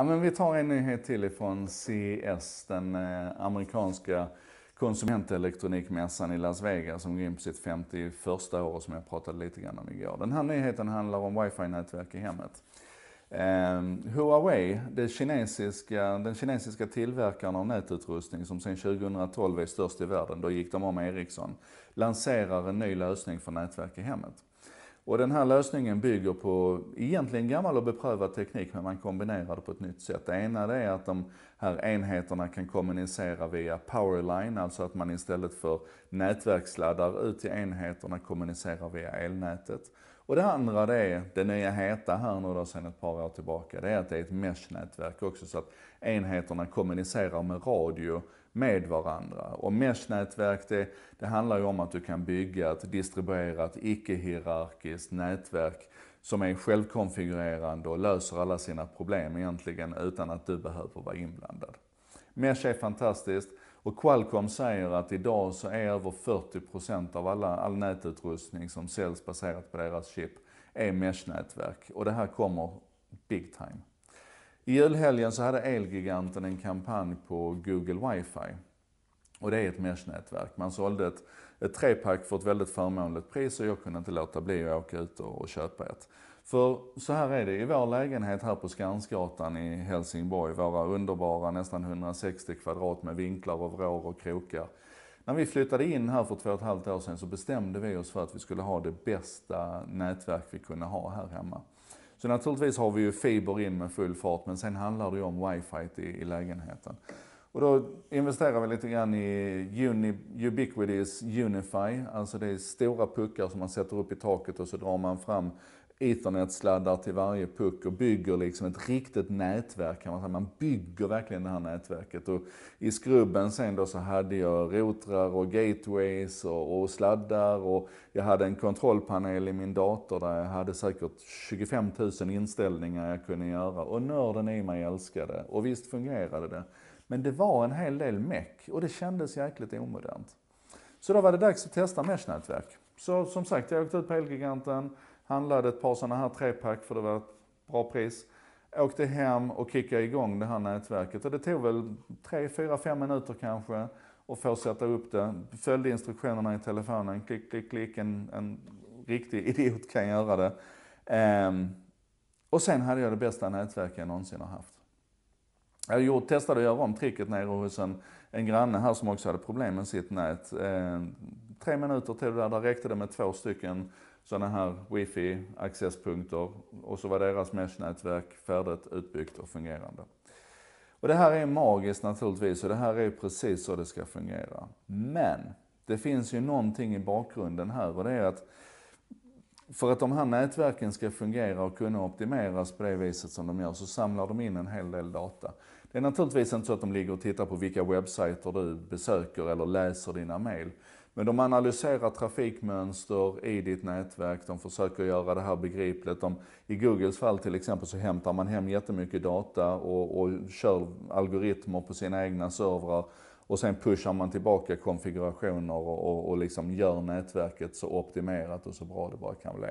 Ja, men vi tar en nyhet till ifrån CES, den eh, amerikanska konsumentelektronikmässan i Las Vegas som går in på sitt 51 år som jag pratade lite grann om igår. Den här nyheten handlar om wifi-nätverk i hemmet. Eh, Huawei, det kinesiska, den kinesiska tillverkaren av nätutrustning som sedan 2012 är störst i världen, då gick de om Ericsson, lanserar en ny lösning för nätverk i hemmet. Och den här lösningen bygger på egentligen gammal och beprövad teknik men man kombinerar det på ett nytt sätt. Det ena det är att de här enheterna kan kommunicera via powerline, alltså att man istället för nätverkssladdar ut till enheterna kommunicerar via elnätet. Och det andra det är, det nya heta här nu då sedan ett par år tillbaka, det är att det är ett mesh-nätverk också så att enheterna kommunicerar med radio med varandra. Och mesh-nätverk det, det handlar ju om att du kan bygga ett distribuerat, icke-hierarkiskt nätverk som är självkonfigurerande och löser alla sina problem egentligen utan att du behöver vara inblandad. Mesh är fantastiskt och Qualcomm säger att idag så är över 40% av alla, all nätutrustning som säljs baserat på deras chip är mesh-nätverk och det här kommer big time. I julhelgen så hade Elgiganten en kampanj på Google Wifi. Och det är ett mesh-nätverk. Man sålde ett, ett trepack för ett väldigt förmånligt pris och jag kunde inte låta bli att åka ut och, och köpa ett. För så här är det, i vår lägenhet här på Skansgatan i Helsingborg, våra underbara nästan 160 kvadrat med vinklar och vrår och krokar. När vi flyttade in här för två och ett halvt år sedan så bestämde vi oss för att vi skulle ha det bästa nätverk vi kunde ha här hemma. Så naturligtvis har vi ju fiber in med full fart, men sen handlar det ju om wifi i, i lägenheten. Och då investerar vi lite grann i Uni, Ubiquitys Unify, alltså det är stora puckar som man sätter upp i taket och så drar man fram ethernet-sladdar till varje puck och bygger liksom ett riktigt nätverk kan man säga. Man bygger verkligen det här nätverket. Och I skrubben sen då så hade jag routrar och gateways och, och, sladdar och jag hade en kontrollpanel i min dator där jag hade säkert 25 000 inställningar jag kunde göra. Och nörden i mig älskade. Och visst fungerade det. Men det var en hel del meck och det kändes jäkligt omodernt. Så då var det dags att testa Mesh-nätverk. Så som sagt, jag åkte ut på Elgiganten, Handlade ett par sådana här trepack för det var ett bra pris. Åkte hem och kickade igång det här nätverket och det tog väl 3, 4, 5 minuter kanske att få sätta upp det. Följde instruktionerna i telefonen, klick, klick, klick. En, en riktig idiot kan göra det. Um, och sen hade jag det bästa nätverket jag någonsin har haft. Jag gjort, testade att göra om tricket nere hos en, en granne här som också hade problem med sitt nät. Eh, tre minuter tog det där, där räckte det med två stycken sådana här wifi accesspunkter och så var deras mesh-nätverk färdigt, utbyggt och fungerande. Och det här är magiskt naturligtvis och det här är precis så det ska fungera. Men det finns ju någonting i bakgrunden här och det är att för att de här nätverken ska fungera och kunna optimeras på det viset som de gör så samlar de in en hel del data. Det är naturligtvis inte så att de ligger och tittar på vilka webbsajter du besöker eller läser dina mail. Men de analyserar trafikmönster i ditt nätverk, de försöker göra det här begripligt. De, I Googles fall till exempel så hämtar man hem jättemycket data och, och kör algoritmer på sina egna servrar och sen pushar man tillbaka konfigurationer och, och, och liksom gör nätverket så optimerat och så bra det bara kan bli.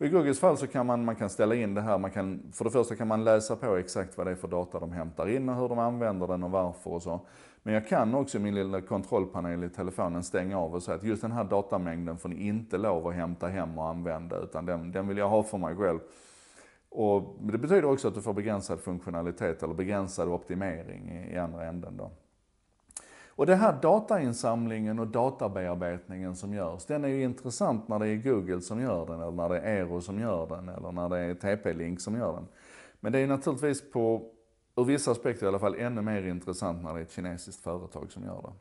I Googles fall så kan man, man kan ställa in det här, man kan, för det första kan man läsa på exakt vad det är för data de hämtar in och hur de använder den och varför och så. Men jag kan också i min lilla kontrollpanel i telefonen stänga av och säga att just den här datamängden får ni inte lov att hämta hem och använda utan den, den vill jag ha för mig själv. Och det betyder också att du får begränsad funktionalitet eller begränsad optimering i, i andra änden då. Och den här datainsamlingen och databearbetningen som görs, den är ju intressant när det är Google som gör den, eller när det är Eero som gör den, eller när det är TP-Link som gör den. Men det är naturligtvis på, ur vissa aspekter i alla fall, ännu mer intressant när det är ett kinesiskt företag som gör det.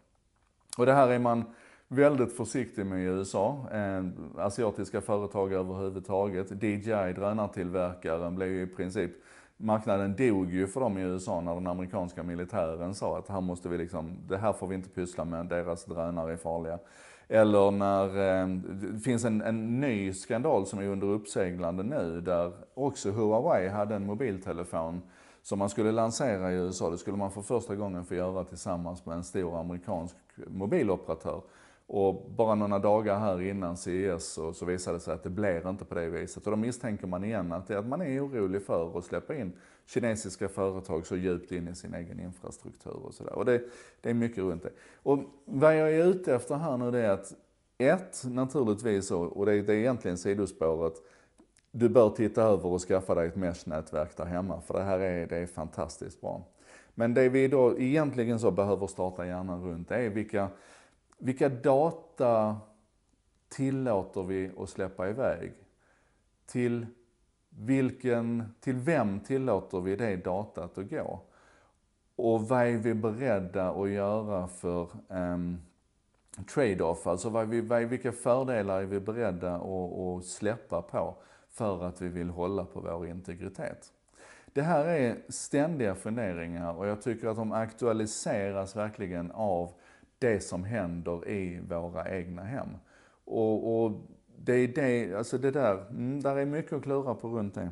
Och det här är man väldigt försiktig med i USA. Eh, asiatiska företag överhuvudtaget. DJI, drönartillverkaren, blev ju i princip marknaden dog ju för dem i USA när den amerikanska militären sa att här måste vi liksom, det här får vi inte pyssla med, deras drönare är farliga. Eller när eh, det finns en, en ny skandal som är under uppseglande nu där också Huawei hade en mobiltelefon som man skulle lansera i USA. Det skulle man för första gången få göra tillsammans med en stor amerikansk mobiloperatör. Och bara några dagar här innan CES så, så visade det sig att det blir inte på det viset. Och då misstänker man igen att, det, att man är orolig för att släppa in kinesiska företag så djupt in i sin egen infrastruktur och sådär. Och det, det är mycket runt det. Och vad jag är ute efter här nu det är att ett, naturligtvis, och det är, det är egentligen sidospåret, du bör titta över och skaffa dig ett mesh-nätverk där hemma, för det här är, det är fantastiskt bra. Men det vi då egentligen så behöver starta hjärnan runt, det är vilka, vilka data tillåter vi att släppa iväg? Till vilken, till vem tillåter vi det datat att gå? Och vad är vi beredda att göra för um, trade-off? Alltså vad vi, vad, vilka fördelar är vi beredda att, att släppa på för att vi vill hålla på vår integritet? Det här är ständiga funderingar och jag tycker att de aktualiseras verkligen av det som händer i våra egna hem. Och, och det är det, alltså det där, mm, där är mycket att klura på runt det.